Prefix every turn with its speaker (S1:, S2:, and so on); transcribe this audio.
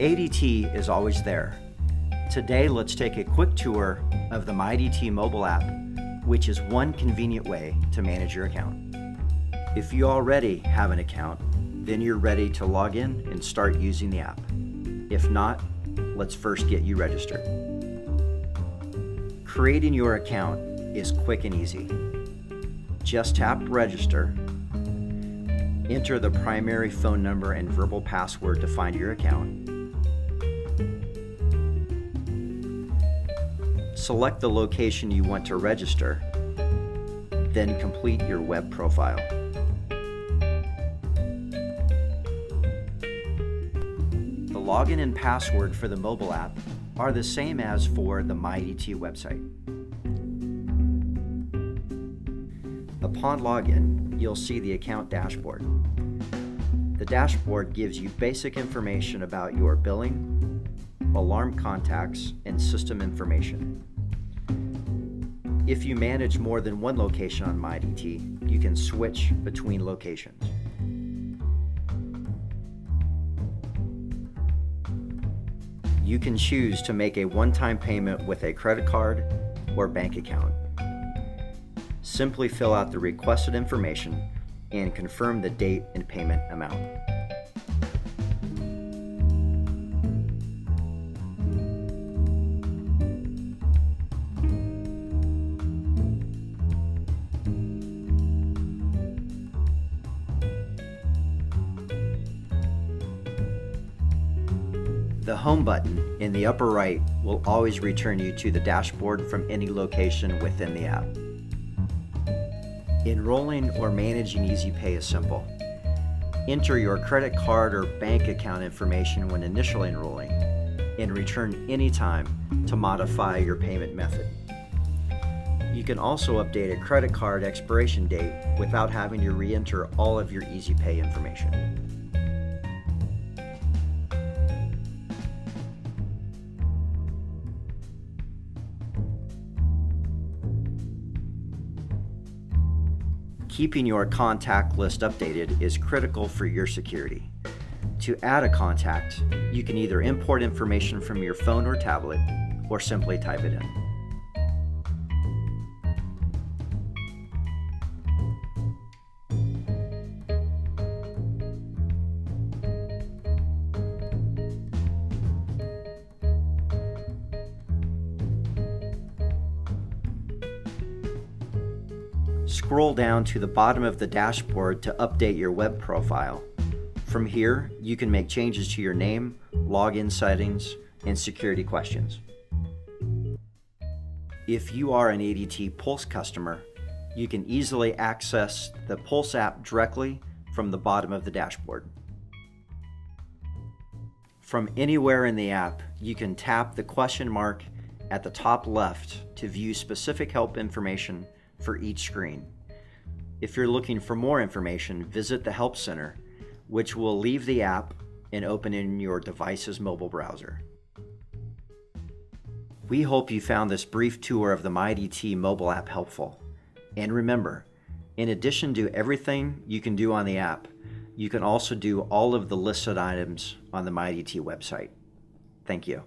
S1: ADT is always there. Today, let's take a quick tour of the MyADT mobile app, which is one convenient way to manage your account. If you already have an account, then you're ready to log in and start using the app. If not, let's first get you registered. Creating your account is quick and easy. Just tap register, enter the primary phone number and verbal password to find your account, select the location you want to register, then complete your web profile. The login and password for the mobile app are the same as for the MyADT website. Upon login, you'll see the account dashboard. The dashboard gives you basic information about your billing, alarm contacts, and system information. If you manage more than one location on MyADT, you can switch between locations. You can choose to make a one-time payment with a credit card or bank account. Simply fill out the requested information and confirm the date and payment amount. The Home button in the upper right will always return you to the dashboard from any location within the app. Enrolling or managing EasyPay is simple. Enter your credit card or bank account information when initially enrolling and return anytime to modify your payment method. You can also update a credit card expiration date without having to re-enter all of your EasyPay information. Keeping your contact list updated is critical for your security. To add a contact, you can either import information from your phone or tablet, or simply type it in. Scroll down to the bottom of the dashboard to update your web profile. From here, you can make changes to your name, login settings, and security questions. If you are an ADT Pulse customer, you can easily access the Pulse app directly from the bottom of the dashboard. From anywhere in the app, you can tap the question mark at the top left to view specific help information for each screen. If you're looking for more information, visit the Help Center, which will leave the app and open in your device's mobile browser. We hope you found this brief tour of the MyADT mobile app helpful. And remember, in addition to everything you can do on the app, you can also do all of the listed items on the MyADT website. Thank you.